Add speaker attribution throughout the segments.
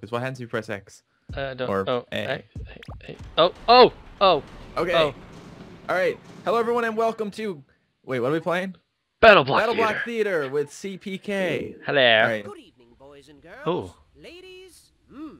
Speaker 1: Because what happens if you press X?
Speaker 2: Uh, don't.
Speaker 1: Or
Speaker 2: oh,
Speaker 1: A.
Speaker 2: oh, oh, oh.
Speaker 1: Okay.
Speaker 2: Oh.
Speaker 1: All right. Hello, everyone, and welcome to. Wait, what are we playing?
Speaker 2: Battle Block
Speaker 1: Battle
Speaker 2: Theater.
Speaker 1: Block Theater with CPK.
Speaker 2: Hello.
Speaker 1: All right.
Speaker 3: Good evening, boys and girls.
Speaker 2: Oh.
Speaker 3: Ladies, mm,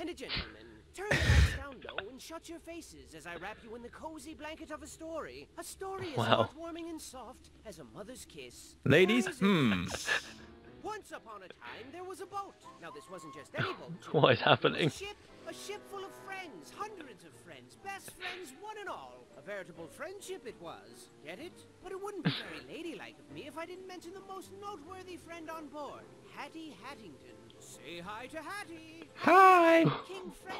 Speaker 3: and a gentleman. Turn the lights down low and shut your faces as I wrap you in the cozy blanket of a story. A story as
Speaker 2: Wow.
Speaker 3: heartwarming and soft as a mother's kiss.
Speaker 1: Ladies,
Speaker 3: Where is it?
Speaker 1: hmm.
Speaker 3: Once upon a time, there was a boat. Now, this wasn't just any boat.
Speaker 2: What is happening?
Speaker 3: A ship, a ship full of friends, hundreds of friends, best friends, one and all. A veritable friendship it was. Get it? But it wouldn't be very ladylike of me if I didn't mention the most noteworthy friend on board, Hatty Hattington. Say hi to Hatty.
Speaker 1: Hi.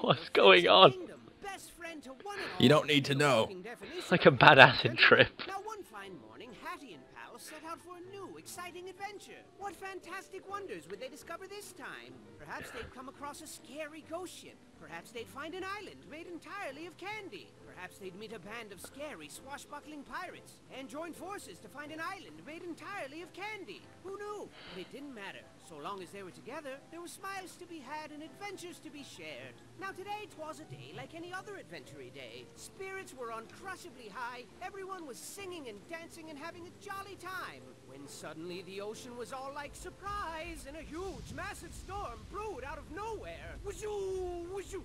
Speaker 2: What's going on?
Speaker 3: Kingdom, Best friend to one and all.
Speaker 1: You don't need to know.
Speaker 3: working definition
Speaker 2: Like a
Speaker 3: of
Speaker 2: bad
Speaker 3: a
Speaker 2: acid trip.
Speaker 3: Now one fine morning, Hatty and set out for a new, exciting adventure. What fantastic wonders would they discover this time? Perhaps they'd come across a scary ghost ship. Perhaps they'd find an island made entirely of candy. Perhaps they'd meet a band of scary, swashbuckling pirates and join forces to find an island made entirely of candy. Who knew? But it didn't matter. So long as they were together, there were smiles to be had and adventures to be shared. Now today, 'twas a day like any other adventure day. Spirits were uncrushably high, everyone was singing and dancing and having a jolly time. When suddenly the ocean was all like surprise, and a huge, massive storm brewed out of nowhere. Whoosoo, whoosoo,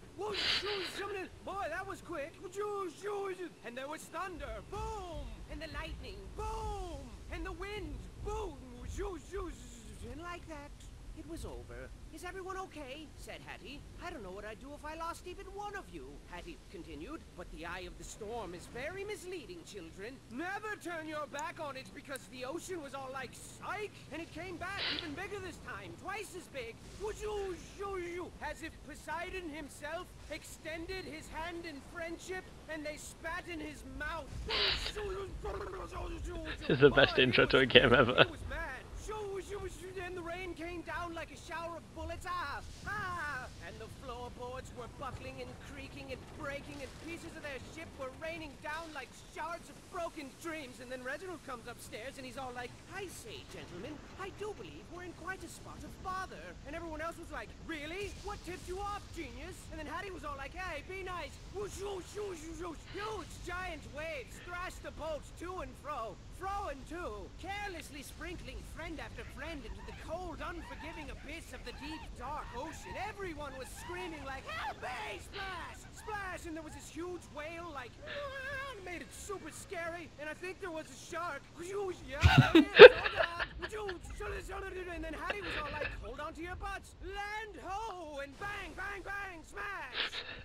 Speaker 3: something. Boy, that was quick. And there was thunder, boom, and the lightning, boom, and the wind, boom, shoo, shoo. and like that, it was over. Is everyone okay? said Hatty. I don't know what I'd do if I lost even one of you, Hatty continued. But the eye of the storm is very misleading, children. Never turn your back on it because the ocean was all like psych, and it came back even bigger this time, twice as big. Whoosoo, shoo, shoo. As if Poseidon himself extended his hand in friendship, and they spat in his mouth.
Speaker 2: This is the best intro to a game ever.
Speaker 3: Then the rain came down like a shower of bullets. Ah, ah! And the floorboards were buckling and creaking and breaking, and pieces of their ship were raining down like shards of broken dreams. And then Reginald comes upstairs, and he's all like, "I say, gentlemen, I do believe we're in quite a spot of bother." And everyone else was like, "Really? What tipped you off, genius?" And then Hatty was all like, "Hey, be nice." Whoosh, whoosh, whoosh, whoosh. Huge, giant waves thrashed the boat to and fro, fro and to, carelessly sprinkling friend after friend into the cold, unforgiving abyss of the deep, dark ocean. Everyone was screaming like, "Help me!" Splash, splash, and there was this huge whale like, "Ah," made it super scary. And I think there was a shark. Yeah, it, And then Hatty was all like, "Hold on to your butts, land ho!" And bang, bang, bang, smash.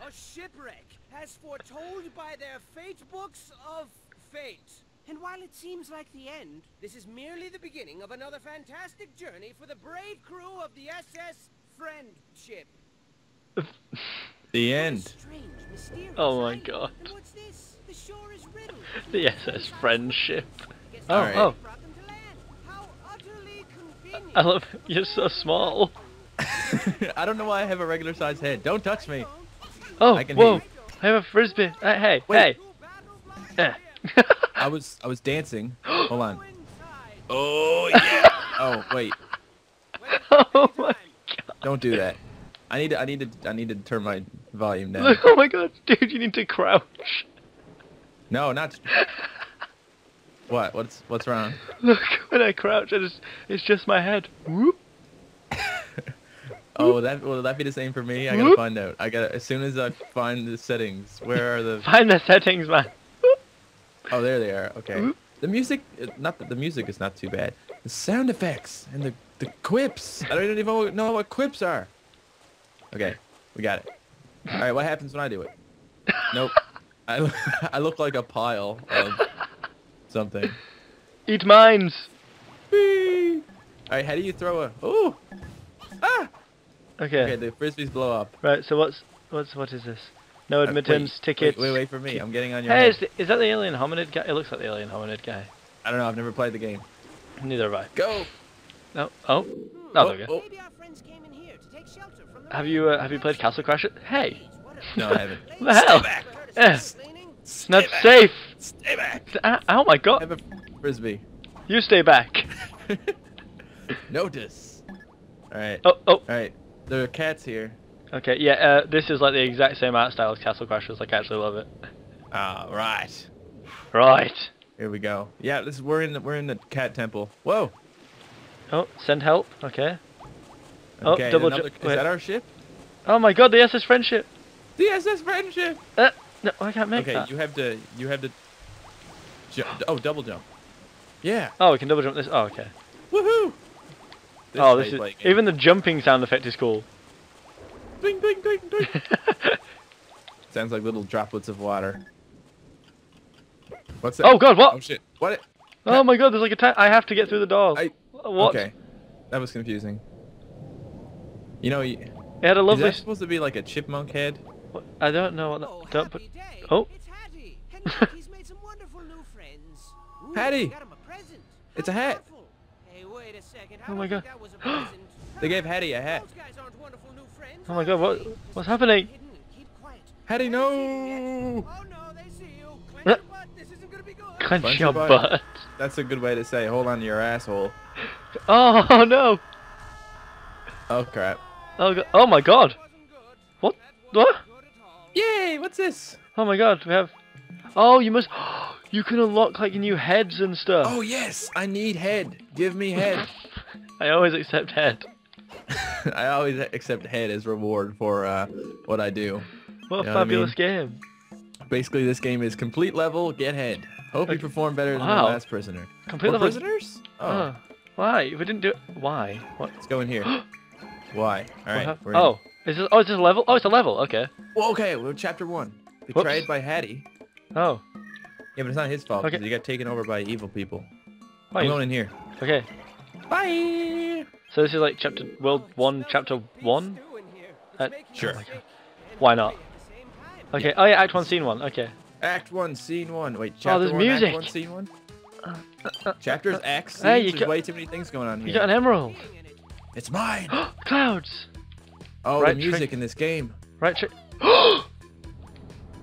Speaker 3: A shipwreck, as foretold by their fate books of fate. And while it seems like the end, this is merely the beginning of another fantastic journey for the brave crew of the SS Friendship.
Speaker 1: The
Speaker 3: What
Speaker 1: end.
Speaker 3: strange, mysterious
Speaker 2: Oh my
Speaker 3: island.
Speaker 2: God.
Speaker 3: And what's this? The shore is riddled.
Speaker 2: The SS Friendship.
Speaker 3: Guess
Speaker 2: Oh,
Speaker 3: that's
Speaker 1: oh.
Speaker 3: what brought them to land. How utterly convenient.
Speaker 2: I love you're so small.
Speaker 1: I don't know why I have a regular sized head. Don't touch me.
Speaker 2: Oh,
Speaker 1: I can
Speaker 2: whoa!
Speaker 1: hear
Speaker 2: I have a frisbee. Hey, hey,
Speaker 1: Wait.
Speaker 2: hey.
Speaker 1: I was I was dancing. Hold on. Oh yeah. Oh wait.
Speaker 2: oh my god!
Speaker 1: Don't do that. I need to I need to I need to turn my volume down.
Speaker 2: Look, oh my god, dude, you need to crouch.
Speaker 1: No, not. What? What's what's wrong?
Speaker 2: Look, when I crouch, I just it's just my head. Whoop.
Speaker 1: Oh, that will that be the same for me? I gotta
Speaker 2: Whoop.
Speaker 1: find out. I gotta as soon as I find the settings. Where are the?
Speaker 2: Find the settings, man.
Speaker 1: Oh, there they are. Okay.
Speaker 2: Whoop.
Speaker 1: The music, not the, the music is not too bad. The sound effects and the the quips. I don't even know what quips are. Okay, we got it. All right, what happens when I do it? Nope. I I look like a pile of something.
Speaker 2: Eat mines.
Speaker 1: Whee! All right, how do you throw a? Oh! Ah!
Speaker 2: Okay.
Speaker 1: Okay, the frisbees blow up.
Speaker 2: Right. So what's what's what is this? No
Speaker 1: Uh,
Speaker 2: admittance
Speaker 1: wait,
Speaker 2: tickets.
Speaker 1: Wait, wait, wait for me. I'm getting on your.
Speaker 2: Hey, is, the, is that the alien hominid guy? It looks like the alien hominid guy.
Speaker 1: I don't know. I've never played the game.
Speaker 2: Neither have I.
Speaker 1: Go.
Speaker 2: No. Oh.
Speaker 3: Hmm,
Speaker 2: Oh,
Speaker 1: Oh,
Speaker 2: okay.
Speaker 1: oh.
Speaker 3: Maybe our friends came in here to take shelter from the
Speaker 2: Have you uh, have you played Castle Crashers? Hey,
Speaker 1: No, I haven't.
Speaker 2: What the hell?
Speaker 3: Ever heard of
Speaker 2: Eh.
Speaker 3: splaining?
Speaker 2: it's not safe.
Speaker 1: Stay back.
Speaker 2: Ah, oh my
Speaker 1: I
Speaker 2: god.
Speaker 1: have a frisbee.
Speaker 2: You stay back.
Speaker 1: Notice. All right.
Speaker 2: Oh oh.
Speaker 1: All right. There are cats here.
Speaker 2: Okay, yeah, uh, this is like the exact same art style as Castle Crashers. Like, I actually love it.
Speaker 1: Ah, right.
Speaker 2: Right.
Speaker 1: Here we go. Yeah, this we're in the, we're in the cat temple. Whoa.
Speaker 2: Oh, send help. Okay. Oh,
Speaker 1: Okay.
Speaker 2: double
Speaker 1: another, is
Speaker 2: wait.
Speaker 1: that our ship?
Speaker 2: Oh my god, the SS Friendship.
Speaker 1: The SS friendship.
Speaker 2: Uh, no, I can't make it.
Speaker 1: Okay,
Speaker 2: that.
Speaker 1: you have to you have to. Oh, double jump. Yeah.
Speaker 2: Oh, we can double jump this. Oh, okay.
Speaker 1: Woohoo.
Speaker 2: oh, this is
Speaker 1: play a game.
Speaker 2: even the jumping sound effect is cool.
Speaker 1: Ding, ding, ding, ding. Sounds like little droplets of water. What's that?
Speaker 2: oh god, what?
Speaker 1: Oh shit! What?
Speaker 2: Oh my god, there's like a ta- I have to get through the door.
Speaker 1: I-
Speaker 2: what?
Speaker 1: Okay, that was confusing. You know, y-
Speaker 2: It had a
Speaker 1: is
Speaker 2: lovely.
Speaker 1: that supposed to be like a chipmunk head?
Speaker 2: what- I don't know what that.
Speaker 3: Oh,
Speaker 2: don't put.
Speaker 3: day.
Speaker 2: Oh.
Speaker 3: It's Hatty. And he's made some wonderful new friends. Ooh,
Speaker 1: Hatty.
Speaker 3: Got him a present.
Speaker 1: It's a hat.
Speaker 3: Hey, wait a second. I
Speaker 2: Oh my God.
Speaker 3: That was a present.
Speaker 1: They gave Hatty a hat.
Speaker 3: Those guys aren't wonderful new friends.
Speaker 2: Oh my god, what? What's happening?
Speaker 3: Hidden and.
Speaker 1: Hatty,
Speaker 3: Haven't seen it
Speaker 1: no!
Speaker 3: yet. Oh no, they see you. Clench your butt. This isn't gonna be good.
Speaker 2: Clench your
Speaker 1: butt.
Speaker 2: butt.
Speaker 1: That's a good way to say hold on to your asshole.
Speaker 2: Oh no.
Speaker 1: Oh crap!
Speaker 2: Oh god. Oh my god. What? What?
Speaker 3: good at all.
Speaker 1: Yay! What's this?
Speaker 2: Oh my god. We have. Oh, you must. You can unlock like new heads and stuff.
Speaker 1: Oh yes, I need head. Give me head.
Speaker 2: I always accept head.
Speaker 1: I always accept head as reward for uh, what I do.
Speaker 2: What a
Speaker 1: You know what I
Speaker 2: fabulous
Speaker 1: mean?
Speaker 2: game.
Speaker 1: Basically, this game is complete level, get head. Hope you perform better than the last prisoner.
Speaker 2: Complete
Speaker 1: We're
Speaker 2: level.
Speaker 1: prisoners? Oh,
Speaker 2: Oh. Why? We didn't do it. Why? What?
Speaker 1: let's go in here. Why? All right.
Speaker 2: oh, is this? Oh, is this a level? Oh, it's a level. Okay.
Speaker 1: Well, okay, we're chapter one.
Speaker 2: Whoops.
Speaker 1: Betrayed by Hatty.
Speaker 2: Oh.
Speaker 1: Yeah, but it's not his fault.
Speaker 2: Okay.
Speaker 1: He got taken over by evil people.
Speaker 2: Why
Speaker 1: I'm going in here.
Speaker 2: Okay.
Speaker 1: Bye.
Speaker 2: So this is like chapter world one, chapter one. Uh,
Speaker 1: Sure.
Speaker 3: sick
Speaker 2: Why not?
Speaker 3: happy at the same time.
Speaker 2: Okay. Oh yeah, Act one, Scene one. Okay.
Speaker 1: Act one, scene one. Wait,
Speaker 2: Oh,
Speaker 1: chapter
Speaker 2: there's
Speaker 1: one,
Speaker 2: music.
Speaker 1: act one, scene one.
Speaker 2: uh,
Speaker 1: Chapters, acts,
Speaker 2: Hey, you
Speaker 1: There's
Speaker 2: got-
Speaker 1: way too many things going on here.
Speaker 2: You got an emerald.
Speaker 3: Being in it.
Speaker 1: It's mine.
Speaker 2: Clouds.
Speaker 1: Oh,
Speaker 2: Right
Speaker 1: the music
Speaker 2: trick.
Speaker 1: in this game.
Speaker 2: Right. Tri-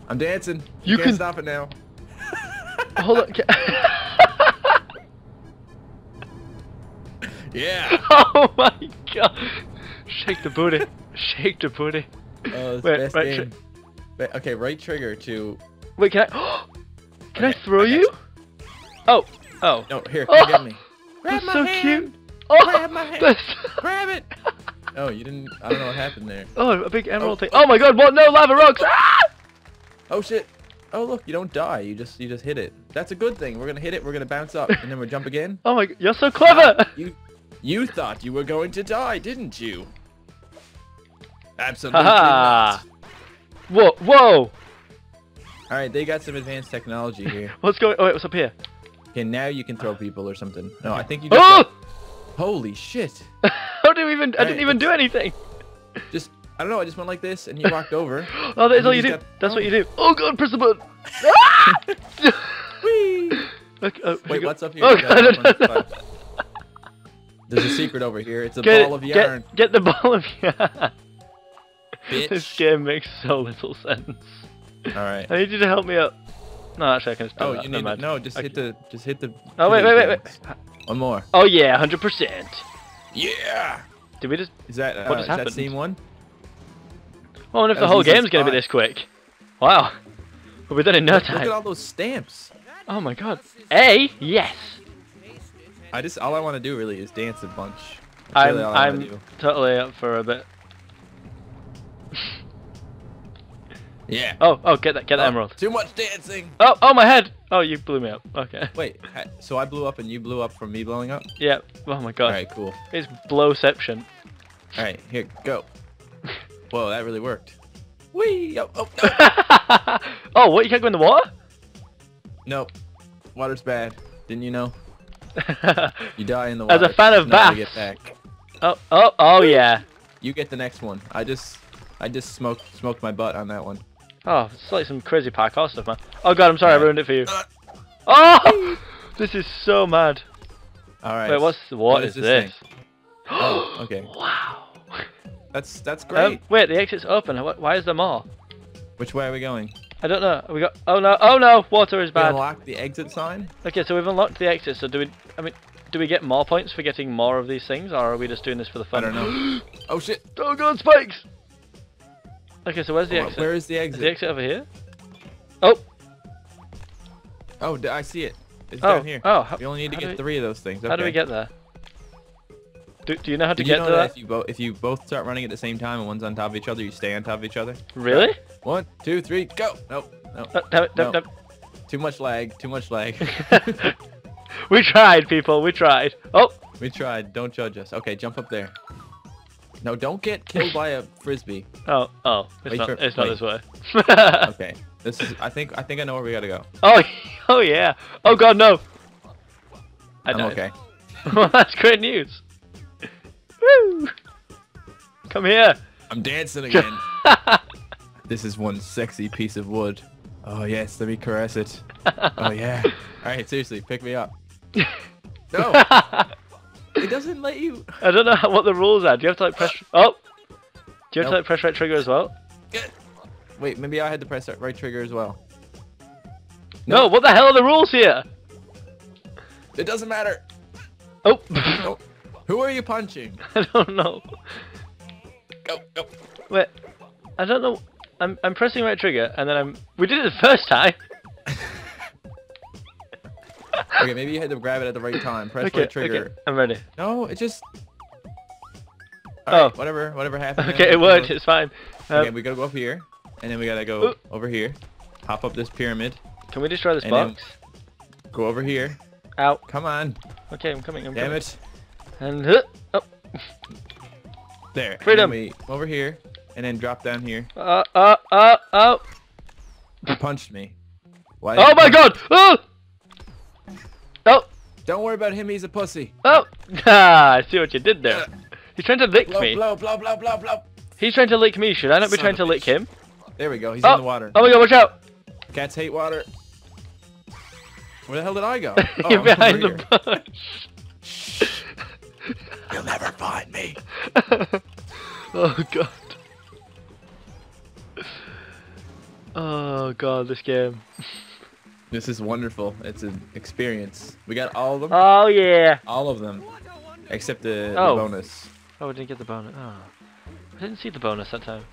Speaker 1: I'm dancing.
Speaker 2: You
Speaker 1: You, can't
Speaker 2: can-
Speaker 1: stop it now.
Speaker 2: Hold on.
Speaker 1: Yeah.
Speaker 2: oh my god. Shake the booty. Shake the booty.
Speaker 1: Oh, it's
Speaker 2: Wait,
Speaker 1: best
Speaker 2: right
Speaker 1: game. Okay, right trigger to.
Speaker 2: Wait, can I? Can I throw
Speaker 1: I got
Speaker 2: you? Oh. Oh.
Speaker 1: No, here,
Speaker 2: Oh,
Speaker 1: come get me. Grab
Speaker 2: That's
Speaker 1: my
Speaker 2: so
Speaker 1: hand.
Speaker 2: cute. Oh,
Speaker 1: Grab my hand. Grab it. Oh, you didn't. I don't know what happened there.
Speaker 2: Oh, a big emerald
Speaker 1: Oh,
Speaker 2: thing. Oh my god, what? No, lava rocks! Ah!
Speaker 1: Oh shit. Oh look, you don't die. You just you just hit it. That's a good thing. We're gonna hit it. We're gonna bounce up, and then we'll jump again.
Speaker 2: Oh my, you're so clever!
Speaker 1: You you thought you were going to die, didn't you? Absolutely not.
Speaker 2: Whoa, whoa!
Speaker 1: All right, they got some advanced technology here.
Speaker 2: What's going? Oh wait, what's up here?
Speaker 1: Okay, now you can throw people or something. No, I think you just.
Speaker 2: Oh!
Speaker 1: got- Holy shit!
Speaker 2: How do we even? I didn't even do anything.
Speaker 1: Just I don't know. I just went like this, and you walked over.
Speaker 2: Oh, that's all
Speaker 1: you
Speaker 2: you do.
Speaker 1: got-
Speaker 2: That's what
Speaker 1: oh.
Speaker 2: you do. Oh god, press the button. Ah!
Speaker 1: Whee!
Speaker 2: Look, oh,
Speaker 1: Wait, what's up here?
Speaker 2: Oh
Speaker 1: There's a secret over here. It's a
Speaker 2: get,
Speaker 1: ball of yarn,
Speaker 2: Get, the ball of yarn. This game makes so little sense.
Speaker 1: All right.
Speaker 2: I need you to help me out. No, actually, I can just do
Speaker 1: Oh,
Speaker 2: that.
Speaker 1: you need to, no. Just
Speaker 2: Okay.
Speaker 1: hit the just hit the.
Speaker 2: Oh wait, wait, wait, wait.
Speaker 1: One more.
Speaker 2: Oh yeah, hundred percent.
Speaker 1: Yeah.
Speaker 2: Did we just?
Speaker 1: Is that uh,
Speaker 2: What just
Speaker 1: is that
Speaker 2: happened?
Speaker 1: scene one?
Speaker 2: Oh, I wonder if
Speaker 1: That
Speaker 2: the whole game's gonna be this quick. Wow. We'll be done in no time.
Speaker 1: Look at all those stamps.
Speaker 2: Oh my god. A yes.
Speaker 3: Taste it and
Speaker 1: I just all I want to do really is dance a bunch. That's
Speaker 2: I'm
Speaker 1: really all I wanna
Speaker 2: I'm totally up for a bit.
Speaker 1: Yeah.
Speaker 2: Oh oh, get that get that
Speaker 1: Oh,
Speaker 2: emerald.
Speaker 1: Too much dancing.
Speaker 2: Oh oh my head. Oh you blew me up. Okay.
Speaker 1: Wait. So I blew up and you blew up from me blowing up.
Speaker 2: Yeah. Oh my god.
Speaker 1: All right. Cool.
Speaker 2: It's blowception.
Speaker 1: All right. Here. Go. Whoa, that really worked. Wee. Oh, oh no.
Speaker 2: oh what? You can't go in the water?
Speaker 1: nope. Water's bad. Didn't you know? You die in the water.
Speaker 2: As a fan of
Speaker 1: back.
Speaker 2: oh oh oh yeah.
Speaker 1: You get the next one. I just I just smoked smoked my butt on that one.
Speaker 2: Oh, it's like some crazy parkour stuff, man. Oh god, I'm sorry, I ruined it for you.
Speaker 1: Uh.
Speaker 2: Oh, this is so mad.
Speaker 1: All right.
Speaker 2: Wait, what's what is,
Speaker 1: is
Speaker 2: this?
Speaker 1: this Oh, okay.
Speaker 2: wow.
Speaker 1: That's that's
Speaker 2: Um,
Speaker 1: great.
Speaker 2: wait, the exit's open. Why is there more?
Speaker 1: Which way are we going?
Speaker 2: I don't know. We got. Oh no! Oh no! Water is bad.
Speaker 1: unlock the exit sign.
Speaker 2: Okay, so we've unlocked the exit. So do we? I mean, do we get more points for getting more of these things, or are we just doing this for the fun?
Speaker 1: I don't know. oh shit!
Speaker 2: Oh god, spikes! Okay, so where's the
Speaker 1: Wh-
Speaker 2: exit?
Speaker 1: Where is the
Speaker 2: Is
Speaker 1: exit?
Speaker 2: the exit over here? Oh,
Speaker 1: Oh, I see it. It's
Speaker 2: oh,
Speaker 1: down here.
Speaker 2: oh.
Speaker 1: We only need to
Speaker 2: do
Speaker 1: get
Speaker 2: we-
Speaker 1: three of those things.
Speaker 2: how do we get there? Do, do you know how to
Speaker 1: Did
Speaker 2: get
Speaker 1: you know
Speaker 2: to
Speaker 1: that if you both if you both start running at the same time and one's on top of each other, you stay on top of each other?
Speaker 2: Really?
Speaker 1: One, two, three, go! Nope, nope.
Speaker 2: Uh, damn
Speaker 1: No.
Speaker 2: it,
Speaker 1: Too much lag. Too much lag.
Speaker 2: we tried, people. We tried. Oh,
Speaker 1: we tried. Don't judge us. Okay, jump up there. No, don't get killed by a frisbee.
Speaker 2: oh, oh. It's
Speaker 1: Wait
Speaker 2: not.
Speaker 1: for-
Speaker 2: it's not this way.
Speaker 1: Okay. This is. I think. I think I know where we gotta go.
Speaker 2: oh, oh yeah. Oh God, no. I died.
Speaker 1: okay.
Speaker 2: well, that's great news. Woo! Come here.
Speaker 1: I'm dancing again. this is one sexy piece of wood. Oh yes, let me caress it. Oh yeah. All right, seriously, pick me up. No, it doesn't let you.
Speaker 2: I don't know how, what the rules are. Do you have to like press? Uh, oh, do you have to like press right trigger as well?
Speaker 1: Wait, maybe I had to press that right trigger as well.
Speaker 2: No. What the hell are the rules here?
Speaker 1: It doesn't matter.
Speaker 2: Oh,
Speaker 1: No. Who are you punching?
Speaker 2: I don't know.
Speaker 1: Go, go.
Speaker 2: Wait, I don't know. I'm I'm pressing right trigger and then I'm. We did it the first time.
Speaker 1: Okay, maybe you had to grab it at the right time. Press
Speaker 2: okay,
Speaker 1: right trigger.
Speaker 2: okay, I'm ready.
Speaker 1: No, it just.
Speaker 2: Oh.
Speaker 1: Alright, whatever, whatever happened.
Speaker 2: Okay, it worked. It's fine.
Speaker 1: Okay,
Speaker 2: Um,
Speaker 1: we gotta go up here, and then we gotta go
Speaker 2: Ooh.
Speaker 1: over here, hop up this pyramid,
Speaker 2: can we destroy this box?
Speaker 1: go over here.
Speaker 2: Out.
Speaker 1: Come on,
Speaker 2: Okay, I'm coming. I'm
Speaker 1: damn
Speaker 2: coming.
Speaker 1: it.
Speaker 2: And uh, oh,
Speaker 1: There.
Speaker 2: Freedom.
Speaker 1: we over here, and then drop down here.
Speaker 2: uh, uh, uh, oh.
Speaker 1: You punched me. Why?
Speaker 2: Oh my God! Oh, oh,
Speaker 1: Don't worry about him. He's a pussy.
Speaker 2: oh! Ah, I see what you did there. He's trying to lick
Speaker 1: Blow,
Speaker 2: me.
Speaker 1: blow, blow, blow, blow, blow.
Speaker 2: He's trying to lick me. Should I not be trying to
Speaker 1: a
Speaker 2: lick him?
Speaker 1: There we go. He's
Speaker 2: Oh,
Speaker 1: in the water.
Speaker 2: oh my God! Watch out!
Speaker 1: Cats hate water. Where the hell did I go? Oh,
Speaker 2: You're behind the bush.
Speaker 1: You'll never find me.
Speaker 2: oh God. Oh God, this game.
Speaker 1: This is wonderful. It's an experience. We got all of them.
Speaker 2: Oh yeah.
Speaker 1: all of them,
Speaker 3: What a wonder.
Speaker 1: except the,
Speaker 2: Oh.
Speaker 1: the bonus.
Speaker 2: Oh, I didn't get the bonus. Oh. I didn't see the bonus that time.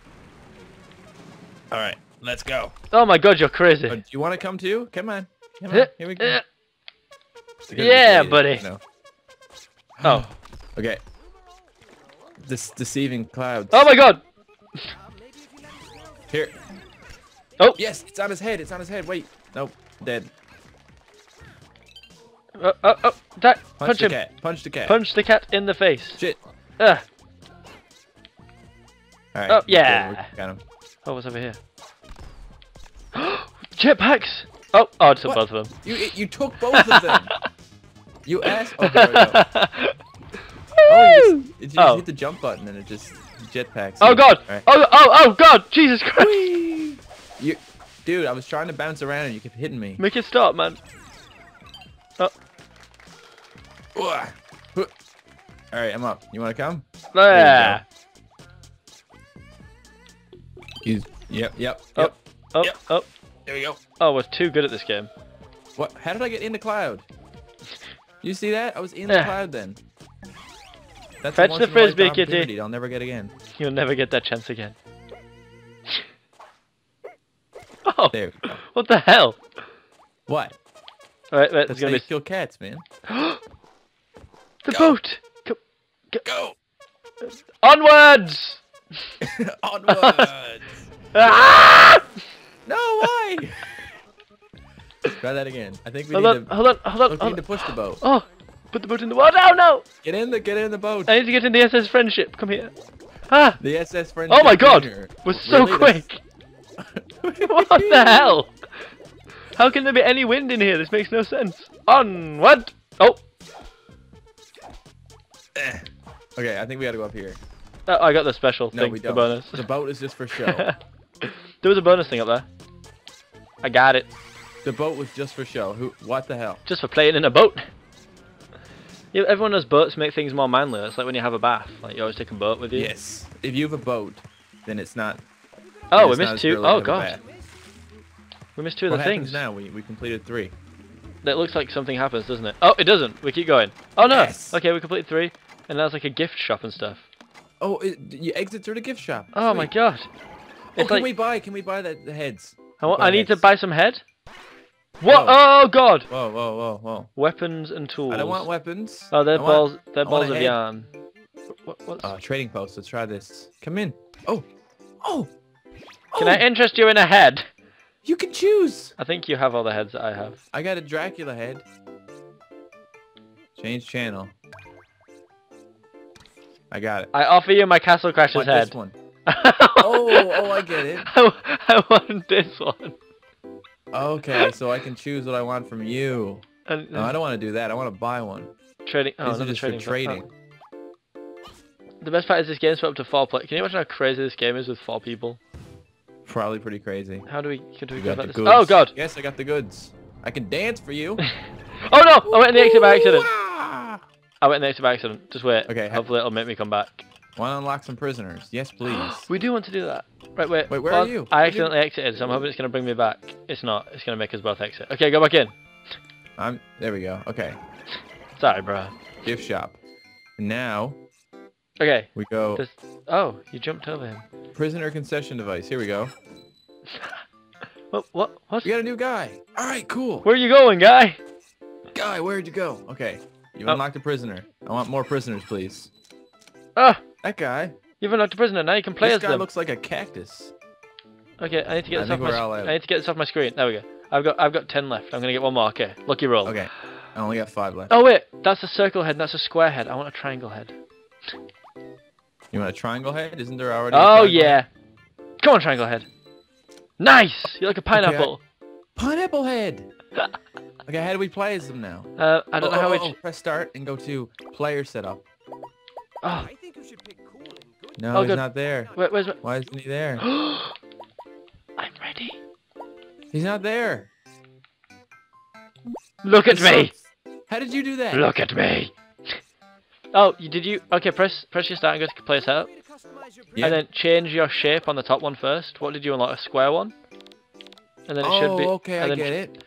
Speaker 1: All right, let's go.
Speaker 2: Oh my God, you're crazy.
Speaker 1: Uh, do you want to come too? Come on. Come on. Here we go. It's gonna be
Speaker 2: Yeah, buddy.
Speaker 1: you know.
Speaker 2: Oh.
Speaker 1: Okay. This deceiving clouds.
Speaker 2: Oh my God.
Speaker 1: Here.
Speaker 2: Oh.
Speaker 1: Yes, it's on his head. It's on his head. Wait. Nope. Dead.
Speaker 2: Oh, oh, oh. That,
Speaker 1: Punch,
Speaker 2: punch
Speaker 1: the
Speaker 2: him.
Speaker 1: cat. Punch the cat.
Speaker 2: Punch the cat in the face.
Speaker 1: Shit.
Speaker 2: Ugh.
Speaker 1: All right.
Speaker 2: Oh, yeah.
Speaker 1: Got him.
Speaker 2: Oh, what's over here? Jetpacks. Oh, oh, I took
Speaker 1: What?
Speaker 2: both of them.
Speaker 1: You you took both of them. you asked. Oh, there we go. Oh, you just, you just
Speaker 2: Oh.
Speaker 1: hit the jump button and it just jetpacks.
Speaker 2: Oh. God.
Speaker 1: Right.
Speaker 2: Oh, oh, oh God. Jesus Christ.
Speaker 1: You, dude, I was trying to bounce around and you kept hitting me.
Speaker 2: Make it stop, man. Oh,
Speaker 1: All right, I'm up. You want to come?
Speaker 2: there.
Speaker 1: He's. Yep. Yep.
Speaker 2: Oh.
Speaker 1: Yep.
Speaker 2: Oh,
Speaker 1: Yep.
Speaker 2: oh,
Speaker 1: There we go.
Speaker 2: oh, we're too good at this game.
Speaker 1: What? How did I get in the cloud? You see that? I was in the cloud then. That's
Speaker 2: Fetch the frisbee, kitty.
Speaker 1: I'll never get again.
Speaker 2: You'll never get that chance again. oh,
Speaker 1: There we go.
Speaker 2: what the hell?
Speaker 1: What?
Speaker 2: All right,
Speaker 1: That's
Speaker 2: gonna be
Speaker 1: kill cats, man.
Speaker 2: the
Speaker 1: Go.
Speaker 2: boat. Go.
Speaker 1: Go
Speaker 2: Onwards!
Speaker 1: onwards.
Speaker 2: Ah!
Speaker 1: Try that again. I think we
Speaker 2: Hold
Speaker 1: need
Speaker 2: on,
Speaker 1: to.
Speaker 2: hold on, hold on, hold
Speaker 1: need to push the boat.
Speaker 2: Oh, put the boat in the water. Oh no!
Speaker 1: Get in the get in the boat.
Speaker 2: I need to get in the SS Friendship. Come here. Ah!
Speaker 1: The SS friend.
Speaker 2: Oh my God! We're so quick. what the hell? How can there be any wind in here? This makes no sense. Onward! Oh,
Speaker 1: Okay, I think we gotta go up here.
Speaker 2: oh, I got the special
Speaker 1: No,
Speaker 2: thing,
Speaker 1: we
Speaker 2: the
Speaker 1: don't.
Speaker 2: bonus.
Speaker 1: The boat is just for show.
Speaker 2: there was a bonus thing up there. I got it.
Speaker 1: The boat was just for show. Who? What the hell?
Speaker 2: Just for playing in a boat. Yeah, everyone knows boats make things more manly. It's like when you have a bath. Like you always take a boat with you.
Speaker 1: Yes. If you have a boat, then it's not.
Speaker 2: Oh, we
Speaker 1: it's not
Speaker 2: missed two. Oh
Speaker 1: to have a
Speaker 2: god, we missed two of
Speaker 1: What
Speaker 2: the things.
Speaker 1: now? We we completed three.
Speaker 2: That looks like something happens, doesn't it? Oh, it doesn't. We keep going. Oh no.
Speaker 1: Yes.
Speaker 2: Okay, we completed three, and that's like a gift shop and stuff.
Speaker 1: Oh, it, you exit through the gift shop.
Speaker 2: Oh my
Speaker 1: Sweet.
Speaker 2: god.
Speaker 1: Oh, can
Speaker 2: like
Speaker 1: we buy? Can we buy the, the heads?
Speaker 2: I, want, I need to buy some head. What?
Speaker 1: Whoa.
Speaker 2: Oh god!
Speaker 1: Whoa, whoa, whoa, whoa!
Speaker 2: Weapons and tools.
Speaker 1: I don't want weapons.
Speaker 2: Oh, they're
Speaker 1: I want-
Speaker 2: balls. They're balls of
Speaker 1: head.
Speaker 2: yarn. What, what's...
Speaker 1: Uh, trading post. Let's try this. Come in. Oh, oh.
Speaker 2: Can
Speaker 1: oh,
Speaker 2: I interest you in a head?
Speaker 1: You can choose.
Speaker 2: I think you have all the heads that I have.
Speaker 1: I got a Dracula head. Change channel. I got it.
Speaker 2: I offer you my Castle Crashers head.
Speaker 1: this one. Oh, oh, I get it.
Speaker 2: I, I want this one.
Speaker 1: Okay, so I can choose what I want from you.
Speaker 2: And,
Speaker 1: No, I don't want to do that. I want to buy one.
Speaker 2: trading. Oh,
Speaker 1: These are just for
Speaker 2: trading.
Speaker 1: trading.
Speaker 2: Oh. The best part is this game's put up to four play. Can you imagine how crazy this game is with four people?
Speaker 1: Probably pretty crazy.
Speaker 2: How do we? Can we go about this?
Speaker 1: Oh, goods.
Speaker 2: Oh god!
Speaker 1: Yes, I got the goods. I can dance for you.
Speaker 2: Oh no! I went in the exit by accident. I went in the exit by accident. Just wait.
Speaker 1: Okay,
Speaker 2: Hopefully it'll make me come back.
Speaker 1: Want to unlock some prisoners? Yes, please.
Speaker 2: We do want to do that. Right, wait.
Speaker 1: Wait, where are you?
Speaker 2: I accidentally exited, so I'm hoping it's going to bring me back. It's not. It's going to make us both exit. Okay, go back in.
Speaker 1: I'm. There we go. Okay.
Speaker 2: Sorry, bro.
Speaker 1: Gift shop. Now
Speaker 2: Okay.
Speaker 1: we go
Speaker 2: This- Oh, you jumped over him.
Speaker 1: prisoner concession device. Here we go.
Speaker 2: What? What? What?
Speaker 1: We got a new guy. All right, cool.
Speaker 2: Where are you going, guy?
Speaker 1: Guy, where'd you go? Okay. You
Speaker 2: Oh.
Speaker 1: unlocked a prisoner. I want more prisoners, please.
Speaker 2: Ah,
Speaker 1: That guy.
Speaker 2: You've unlocked a prisoner. Now you can play
Speaker 1: this
Speaker 2: as
Speaker 1: guy
Speaker 2: them.
Speaker 1: looks like a cactus.
Speaker 2: Okay, I need to get
Speaker 1: I
Speaker 2: this off my.
Speaker 1: we're all
Speaker 2: sc-
Speaker 1: out.
Speaker 2: I need to get this off my screen. There we go. I've got. I've got ten left. I'm gonna get one more. Okay. Lucky roll.
Speaker 1: Okay. I only got five left.
Speaker 2: Oh wait, that's a circle head. and That's a square head. I want a triangle head.
Speaker 1: You want a triangle head? Isn't there already?
Speaker 2: Oh yeah.
Speaker 1: head?
Speaker 2: Come on, triangle head. Nice. You're like a pineapple.
Speaker 1: Pineapple head. okay, how do we play as them now?
Speaker 2: Uh, I don't
Speaker 1: Oh,
Speaker 2: know how
Speaker 1: oh,
Speaker 2: we.
Speaker 1: oh, press start and go to player setup.
Speaker 2: Oh,
Speaker 1: No,
Speaker 2: Oh,
Speaker 1: he's
Speaker 2: good.
Speaker 1: not there.
Speaker 2: wait, where's my?
Speaker 1: Why isn't he there?
Speaker 2: I'm ready.
Speaker 1: He's not there.
Speaker 2: Look at
Speaker 1: It's so-
Speaker 2: me.
Speaker 1: How did you do that?
Speaker 2: Look at me. Oh, you did you? Okay, press press your start and go to play setup,
Speaker 3: Way to customize your
Speaker 1: Yeah.
Speaker 2: and then change your shape on the top one first. What did you unlock? A square one. And then it
Speaker 1: oh,
Speaker 2: should be.
Speaker 1: Oh, okay,
Speaker 2: and
Speaker 1: I get it.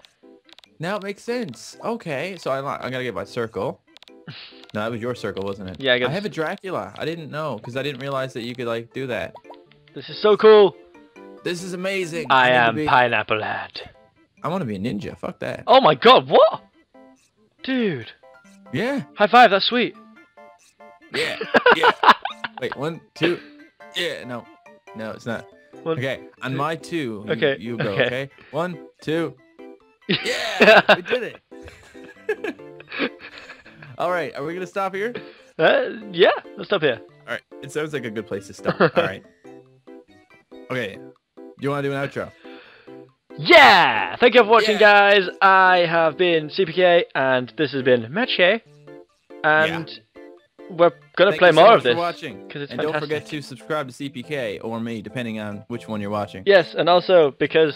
Speaker 1: Now it makes sense. Okay, so I I gotta get my circle. No, that was your circle, wasn't it?
Speaker 2: Yeah, I
Speaker 1: I have a Dracula. I didn't know because I didn't realize that you could like do that.
Speaker 2: This is so cool.
Speaker 1: This is amazing.
Speaker 2: I
Speaker 1: to
Speaker 2: am
Speaker 1: be-
Speaker 2: Pineapple Head.
Speaker 1: I want to be a ninja. Fuck that.
Speaker 2: Oh my god, what? Dude,
Speaker 1: Yeah.
Speaker 2: high five. That's sweet.
Speaker 1: Yeah. Yeah. Wait, one, two. Yeah. No. No, it's not.
Speaker 2: One-
Speaker 1: Okay, on my two. you-
Speaker 2: Okay,
Speaker 1: You, go.
Speaker 2: okay.
Speaker 1: Okay. One, two. Yeah. we did it. All right. Are we gonna stop here?
Speaker 2: Uh, yeah, let's stop here.
Speaker 1: All right. It sounds like a good place to stop. All right. Okay. You want to do an outro?
Speaker 2: Yeah! Thank you for watching,
Speaker 1: Yeah.
Speaker 2: guys. I have been CPK, and this has been Matt Shea. And we're gonna
Speaker 1: Thank
Speaker 2: play
Speaker 1: so
Speaker 2: more
Speaker 1: much
Speaker 2: of this
Speaker 1: For watching.
Speaker 2: 'cause it's
Speaker 1: and don't forget to subscribe to CPK or me, depending on which one you're watching.
Speaker 2: Yes, and also because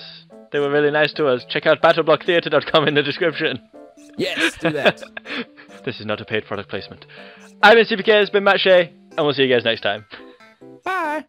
Speaker 2: they were really nice to us, check out battleblocktheatre.com in the description.
Speaker 1: Yes, do that.
Speaker 2: this is not a paid product placement. Been CPK, it's been Matt Shea, and we'll see you guys next time.
Speaker 1: Bye.